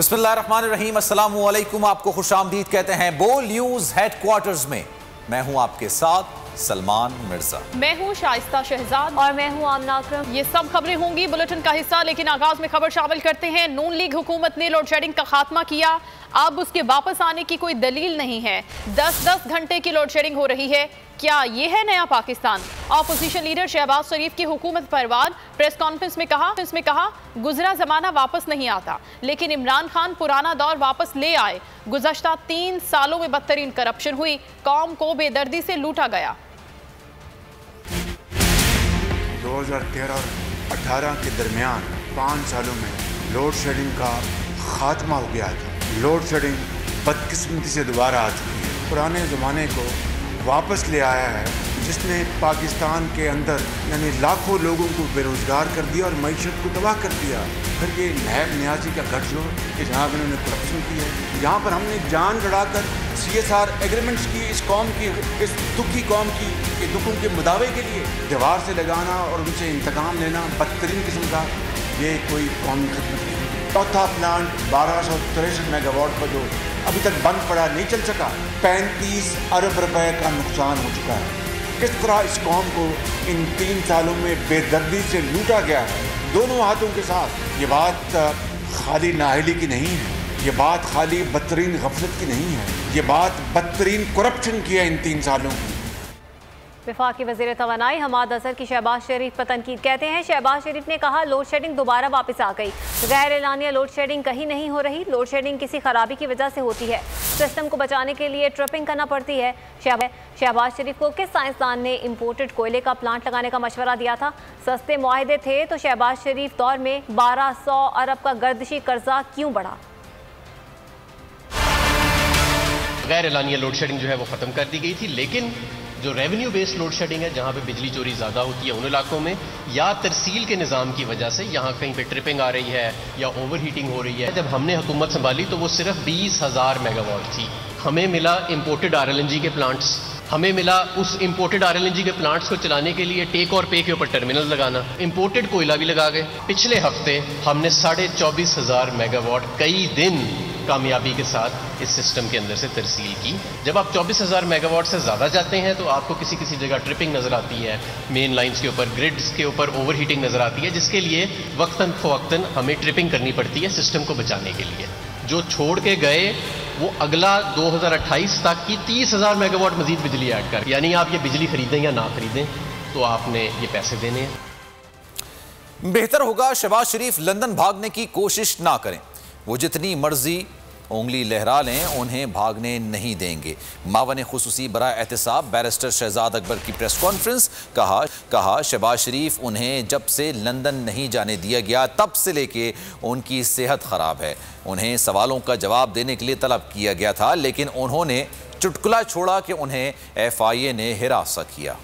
अस्सलाम वालेकुम आपको खुश आमदीद कहते हैं बोल न्यूज़ हेडक्वार्टर्स में। मैं हूँ आपके साथ सलमान मिर्ज़ा। मैं हूँ शाइस्ता शहजाद और मैं हूँ आमना अकरम। ये सब खबरें होंगी बुलेटिन का हिस्सा, लेकिन आगाज़ में खबर शामिल करते हैं। नून लीग हुकूमत ने लोड शेडिंग का खात्मा किया। अब उसके वापस आने की कोई दलील नहीं है। दस दस घंटे की लोड शेडिंग हो रही है। क्या ये है नया पाकिस्तान? ऑपोजिशन लीडर शहबाज शरीफ की हुकूमत पर बाद प्रेस कॉन्फ्रेंस में कहा इसमें कहा, गुजरा जमाना वापस नहीं आता। लेकिन इमरान खान पुराना दौर वापस ले आए। गुजश्ता तीन सालों में बदतरीन करप्शन हुई। कौम को बेदर्दी से लूटा गया। 2013 और 18 के दरमियान पाँच सालों में लोड शेडिंग का खात्मा हो गया था। लोड शेडिंग बदकिस्मती से दोबारा आ चुकी है। पुराने ज़माने को वापस ले आया है, जिसने पाकिस्तान के अंदर, यानी लाखों लोगों को बेरोज़गार कर दिया और मीशत को तबाह कर दिया। फिर ये नैब न्याजी का गठजोड़ कि जहाँ पर इन्होंने करप्शन की है। यहाँ पर हमने जान लड़ाकर सी एस आर एग्रीमेंट्स की इस कौम की, इस दुखी कौम की, के दुखों के मुदावे के लिए दीवार से लगाना और उनसे इंतकाम लेना बदतरीन किस्म का, ये कोई कौमी नहीं चौथा प्लांट बारह सौ तिरसठ मेगावाट का जो अभी तक बंद पड़ा नहीं चल सका, पैंतीस अरब रुपए का नुकसान हो चुका है। किस तरह इस कौम को इन तीन सालों में बेदर्दी से लूटा गया है? दोनों हाथों के साथ, ये बात खाली नाहली की नहीं है। ये बात खाली बदतरीन गफलत की नहीं है। ये बात बदतरीन करप्शन की है इन तीन सालों की विफाकी वज़ीर तोानाई हमाद अजहर की शहबाज शरीफ पर तनकीद कहते हैं, शहबाज शरीफ ने कहा, लोड शेडिंग दोबारा वापस आ गई। गैर एलानिया लोड शेडिंग कहीं नहीं हो रही, लोड शेडिंग किसी खराबी की वजह से होती है। सिस्टम को बचाने के लिए ट्रिपिंग करना पड़ती है। शहबाज शरीफ को किस साइंसदान ने इम्पोर्टेड कोयले का प्लांट लगाने का मशवरा दिया था? सस्ते माहदे थे तो शहबाज शरीफ दौर में बारह सौ अरब का गर्दशी कर्जा क्यों बढ़ा? गैर एलानिया लोड शेडिंग जो है वो ख़त्म कर दी गई थी, लेकिन जो रेवेन्यू बेस्ड लोड शेडिंग है, जहाँ पे बिजली चोरी ज़्यादा होती है उन इलाकों में, या तरसील के निज़ाम की वजह से यहाँ कहीं पे ट्रिपिंग आ रही है, या ओवर हीटिंग हो रही है, जब हमने हुकूमत संभाली तो वो सिर्फ़ बीस हज़ार मेगावाट थी। हमें मिला इम्पोर्टेड आरएलएनजी के प्लांट्स हमें मिला उस इम्पोर्टेड आर के प्लांट्स को चलाने के लिए टेक और पे के ऊपर टर्मिनल लगाना। इम्पोर्टेड कोयला भी लगा गए। पिछले हफ़्ते हमने साढ़े चौबीस हज़ार मेगावाट कई दिन कामयाबी के साथ इस सिस्टम के अंदर से तरसील की। जब आप चौबीस हज़ार मेगावाट से ज़्यादा जाते हैं तो आपको किसी किसी जगह ट्रिपिंग नज़र आती है। मेन लाइंस के ऊपर ग्रिड्स के ऊपर ओवर हीटिंग नज़र आती है जिसके लिए वक्ता फ़वक्ता हमें ट्रिपिंग करनी पड़ती है सिस्टम को बचाने के लिए। जो छोड़ के गए वो अगला 2028 तक की 30,000 मेगावाट मजीद बिजली ऐड कर। यानी आप ये बिजली खरीदें या ना खरीदें तो आपने ये पैसे देने हैं। बेहतर होगा शहबाज शरीफ लंदन भागने की कोशिश ना करें। वो जितनी मर्ज़ी उंगली लहरा लें, उन्हें भागने नहीं देंगे। मावन खसूसी बरा एहतसाब, बैरिस्टर शहजाद अकबर की प्रेस कॉन्फ्रेंस, कहा कहा, शहबाज शरीफ उन्हें जब से लंदन नहीं जाने दिया गया, तब से लेके उनकी सेहत ख़राब है। उन्हें सवालों का जवाब देने के लिए तलब किया गया था, लेकिन उन्होंने चुटकुला छोड़ा कि उन्हें एफ़ आई ए ने हिरासा किया।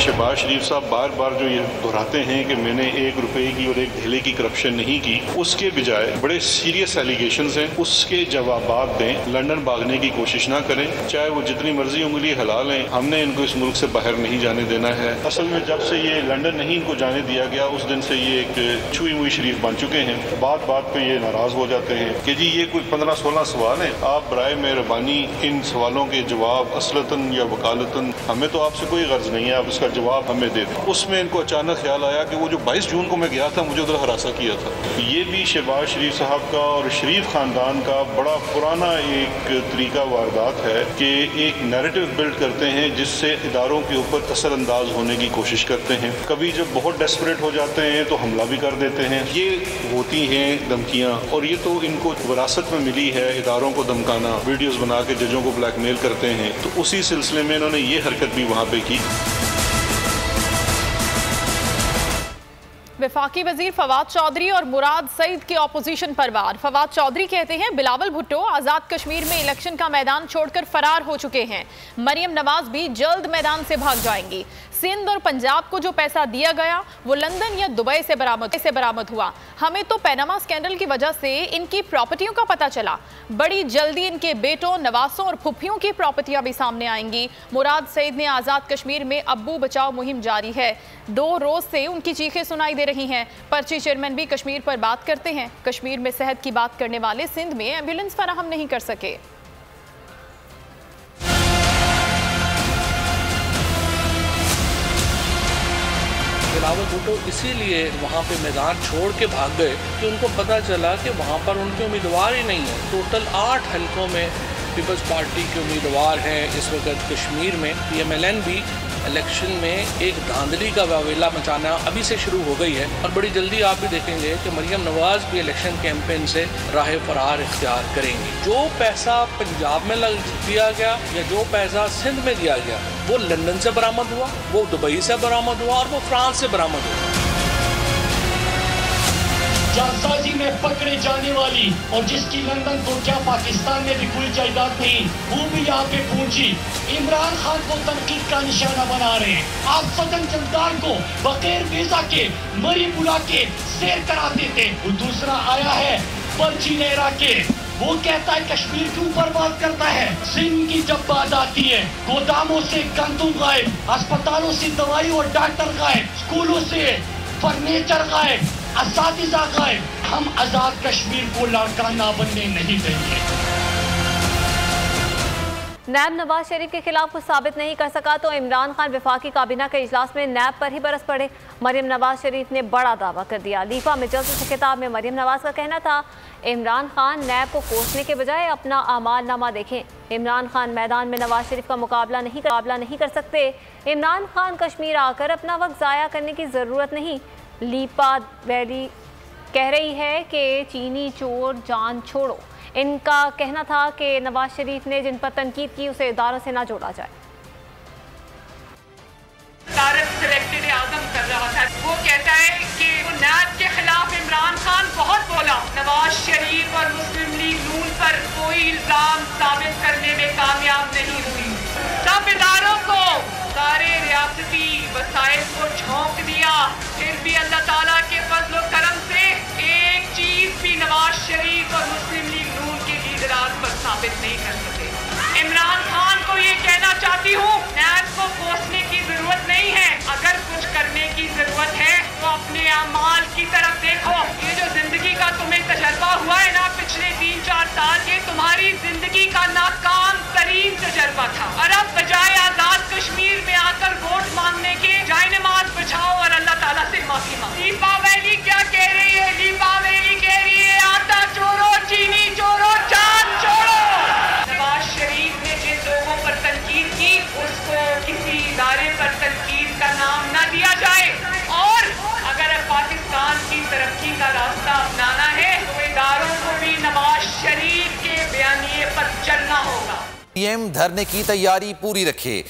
शहबाज शरीफ साहब बार बार जो ये दोहराते हैं कि मैंने एक रुपए की और एक ढेले की करप्शन नहीं की, उसके बजाय बड़े सीरियस एलिगेशन हैं, उसके जवाब दें, लंदन भागने की कोशिश ना करें, चाहे वो जितनी मर्ज़ी उंगली हला लें, हमने इनको इस मुल्क से बाहर नहीं जाने देना है। असल में जब से ये लंदन नहीं इनको जाने दिया गया, उस दिन से ये एक छुई हुई शरीफ बन चुके हैं। बात बात पर ये नाराज़ हो जाते हैं कि जी ये कोई पंद्रह सोलह सवाल हैं, आप बर मेहरबानी इन सवालों के जवाब असलतन या वकालतन, हमें तो आपसे कोई गर्ज नहीं है, आप इसका जवाब हमें दे दें। उसमें इनको अचानक ख्याल आया कि वो जो 22 जून को मैं गया था, मुझे उधर हरासा किया था। ये भी शहबाज शरीफ साहब का और शरीफ ख़ानदान का बड़ा पुराना एक तरीका वारदात है कि एक नैरेटिव बिल्ड करते हैं, जिससे इदारों के ऊपर असरअंदाज होने की कोशिश करते हैं। कभी जब बहुत डेस्परेट हो जाते हैं तो हमला भी कर देते हैं। ये होती हैं धमकियाँ, और ये तो इनको विरासत में मिली है इदारों को धमकाना। वीडियोज़ बना के जजों को ब्लैकमेल करते हैं। तो उसी सिलसिले में इन्होंने ये हरकत भी वहाँ पर की। विफाकी वज़ीर फवाद चौधरी और मुराद सईद के ऑपोजिशन पर वार फवाद चौधरी कहते हैं, बिलावल भुट्टो आज़ाद कश्मीर में इलेक्शन का मैदान छोड़कर फरार हो चुके हैं। मरियम नवाज़ भी जल्द मैदान से भाग जाएँगी। सिंध और पंजाब को जो पैसा दिया गया, वो लंदन या दुबई से बरामद से बरामद हुआ। हमें तो पैनामा स्कैंडल की वजह से इनकी प्रॉपर्टियों का पता चला। बड़ी जल्दी इनके बेटों, नवासों और फुफियों की प्रॉपर्टियाँ भी सामने आएँगी। मुराद सईद ने आज़ाद कश्मीर में अब्बू बचाओ मुहिम जारी है। दो रोज से उनकी चीखें सुनाई दे रही हैं। पर्ची चेयरमैन भी कश्मीर पर बात करते हैं। कश्मीर में सेहत की बात करने वाले सिंध में एंबुलेंस फराहम नहीं कर सके। बिलावल भुट्टो इसीलिए वहाँ पे मैदान छोड़ के भाग गए कि उनको पता चला कि वहाँ पर उनके उम्मीदवार ही नहीं है। टोटल आठ हलकों में पीपल्स पार्टी के उम्मीदवार हैं। इस वक्त कश्मीर में पी भी इलेक्शन में एक धांधली का वावेला मचाना अभी से शुरू हो गई है और बड़ी जल्दी आप भी देखेंगे कि मरियम नवाज़ भी इलेक्शन कैंपेन से राह फरार इख्तियार करेंगी। जो पैसा पंजाब में लग दिया गया या जो पैसा सिंध में दिया गया, वो लंदन से बरामद हुआ, वो दुबई से बरामद हुआ और वो फ्रांस से बरामद हुआ। जालसाजी में पकड़े जाने वाली, और जिसकी लंदन को क्या पाकिस्तान में भी कोई जायदाद नहीं, वो भी यहाँ पे पहुँची। इमरान खान को तनकीद का निशाना बना रहे हैं। आप सदन जमदार को बगैर वीज़ा के, मरी बुला के सैर कराते थे वो दूसरा आया है, पर्ची लहरा के। वो कहता है, कश्मीर के ऊपर बात करता है? सिंह की जब बात आती है, गोदामों से गंदू गायब, अस्पतालों से दवाई और डॉक्टर गायब, स्कूलों से फर्नीचर गायब असातिजा गायब। हम आज़ाद कश्मीर को लाड़काना बनने नहीं देंगे। नैब नवाज़ शरीफ के खिलाफ कुछ साबित नहीं कर सका तो इमरान खान विफाकी काबीना के इजलास में नैब पर ही बरस पड़े। मरियम नवाज़ शरीफ ने बड़ा दावा कर दिया। लीफा मिचल से किताब में मरियम नवाज़ का कहना था, इमरान खान नैब को कोसने के बजाय अपना अमाल नामा देखें। इमरान खान मैदान में नवाज़ शरीफ का मुकाबला नहीं मुकाबला नहीं कर सकते। इमरान खान कश्मीर आकर अपना वक्त ज़ाया करने की ज़रूरत नहीं। लीपा वैली कह रही है कि चीनी चोर जान छोड़ो। इनका कहना था कि नवाज़ शरीफ ने जिन पर तनकीद की, उसे इदारों से ना जोड़ा जाए। कर रहा था। वो कहता है पर कोई इल्ज़ाम साबित करने में कामयाब नहीं हुई। सब इदारों को सारे रियासती वसाइल को झोंक दिया। फिर भी अल्लाह ताला के फजल करम से एक चीज़ भी नवाज़ शरीफ और मुस्लिम लीग नून के लीडरान पर साबित नहीं कर सके। इमरान खान को ये कहना चाहती हूँ नैब को कोसने की ज़रूरत नहीं है। अगर कुछ करने की ज़रूरत है तो अपने अमाल की तरफ़ देखो। ये जो ज़िंदगी का तुम्हें तजर्बा हुआ है ना, पिछले तीन चार साल ये तुम्हारी ज़िंदगी का नाकाम तरीन तजर्बा था। और अब बजाय आज़ाद कश्मीर में आकर वोट मांगने के का रास्ता अपनाना है तो इदारों को भी नवाज़ शरीफ के बयानिए पर चलना होगा। पीएम धरने की तैयारी पूरी रखे।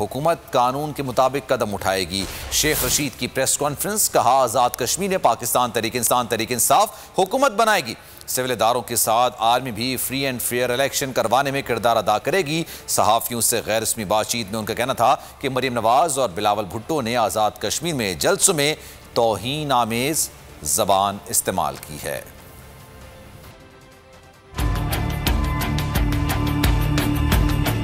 हुकूमत कानून के मुताबिक कदम उठाएगी। शेख रशीद की प्रेस कॉन्फ्रेंस, कहा आज़ाद कश्मीर ने पाकिस्तान तरीक इंसान, तरीक इंसाफ हुकूमत बनाएगी। सिविल इदारों के साथ आर्मी भी फ्री एंड फेयर इलेक्शन करवाने में किरदार अदा करेगी। सहाफ़ियों से गैर रस्मी बातचीत में उनका कहना था कि मरीम नवाज़ और बिलावल भुट्टो ने आज़ाद कश्मीर में जलसों में तोहन आमेज जबान इस्तेमाल की है।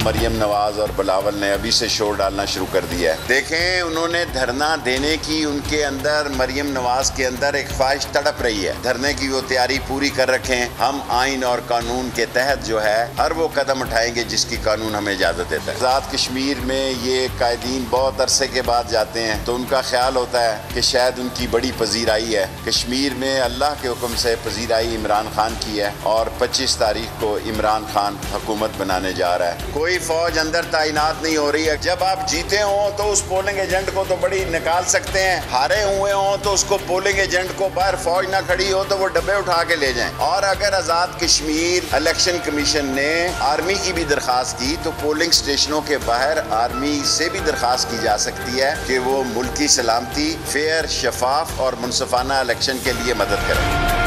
मरियम नवाज़ और बिलावल ने अभी से शोर डालना शुरू कर दिया है। देखें, उन्होंने धरना देने की उनके अंदर, मरियम नवाज़ के अंदर एक ख्वाहिश तड़प रही है। धरने की वो तैयारी पूरी कर रखें हम आइन और कानून के तहत जो है, हर वो कदम उठाएँगे जिसकी कानून हमें इजाज़त देता है। आज़ाद कश्मीर में ये कायदीन बहुत अरसे के बाद जाते हैं तो उनका ख्याल होता है कि शायद उनकी बड़ी पजीराई है। कश्मीर में अल्लाह के हुक्म से पजीराई इमरान खान की है और पच्चीस तारीख को इमरान खान हुकूमत बनाने जा रहा है। कोई कोई फौज अंदर तैनात नहीं हो रही है। जब आप जीते हो तो उस पोलिंग एजेंट को तो बड़ी निकाल सकते हैं। हारे हुए हो तो उसको पोलिंग एजेंट को बाहर फौज ना खड़ी हो तो वो डब्बे उठा के ले जाए। और अगर आज़ाद कश्मीर इलेक्शन कमीशन ने आर्मी की भी दरखास्त की तो पोलिंग स्टेशनों के बाहर आर्मी से भी दरखास्त की जा सकती है कि वो मुल्की सलामती फेयर शफाफ और मुनसफाना इलेक्शन के लिए मदद करें।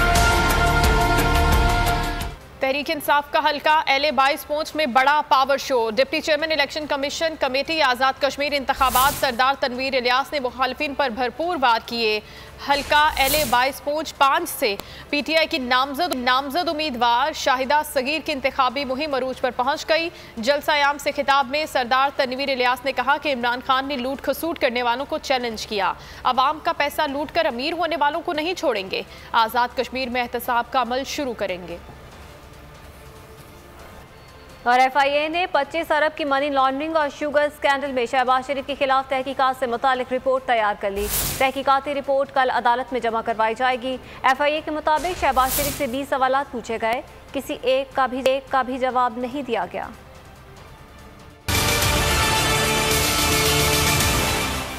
तहरीक इंसाफ का हल्का, एल ए बाईस पहुँच में बड़ा power show deputy chairman election commission committee Azad Kashmir इंतबात सरदार तनवीर इलियास ने मुखालफिन पर भरपूर वार किए। हल्का, एल ए बाईस पहुँच पाँच से। पी टी आई की नामजद नामजद उम्मीदवार शाहिदा सगीर की इंतबी मुहिम अरूज पर पहुँच गई। जलसायाम से खिताब में सरदार तनवीर इलियास ने कहा कि इमरान खान ने लूट खसूट करने वालों को चैलेंज किया। आवाम का पैसा लूट कर अमीर होने वालों को नहीं छोड़ेंगे। आज़ाद कश्मीर में एहतसाब का अमल शुरू करेंगे। और एफआईए ने 25 अरब की मनी लॉन्ड्रिंग और शुगर स्कैंडल में शहबाज शरीफ के खिलाफ तहकीकात से मुतालिक रिपोर्ट तैयार कर ली। तहकीकाती रिपोर्ट कल अदालत में जमा करवाई जाएगी। एफआईए के मुताबिक शहबाज शरीफ से 20 सवाल पूछे गए। किसी एक का भी, एक का भी जवाब नहीं दिया गया।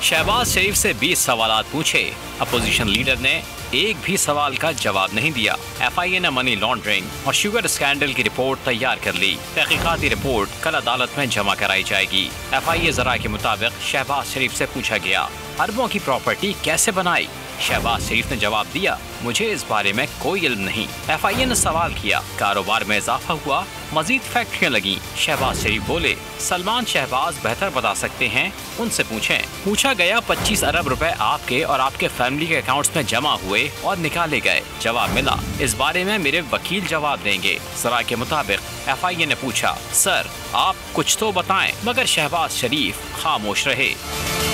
शहबाज शरीफ से 20 सवाल पूछे। अपोजिशन लीडर ने एक भी सवाल का जवाब नहीं दिया। एफआईए ने मनी लॉन्ड्रिंग और शुगर स्कैंडल की रिपोर्ट तैयार कर ली। तहकीकाती रिपोर्ट कल अदालत में जमा कराई जाएगी। एफआईए जरा के मुताबिक शहबाज शरीफ से पूछा गया, अरबों की प्रॉपर्टी कैसे बनाई? शहबाज शरीफ ने जवाब दिया, मुझे इस बारे में कोई इल्म नहीं। एफ़ आई ए ने सवाल किया, कारोबार में इजाफा हुआ, मजीद फैक्ट्रियाँ लगी। शहबाज शरीफ बोले, सलमान शहबाज बेहतर बता सकते हैं? उनसे पूछें। पूछा गया 25 अरब रुपए आपके और आपके फैमिली के अकाउंट्स में जमा हुए और निकाले गए। जवाब मिला, इस बारे में मेरे वकील जवाब देंगे। सरा के मुताबिक एफ़ आई ए ने पूछा, सर, आप कुछ तो बताएँ। मगर शहबाज शरीफ खामोश रहे।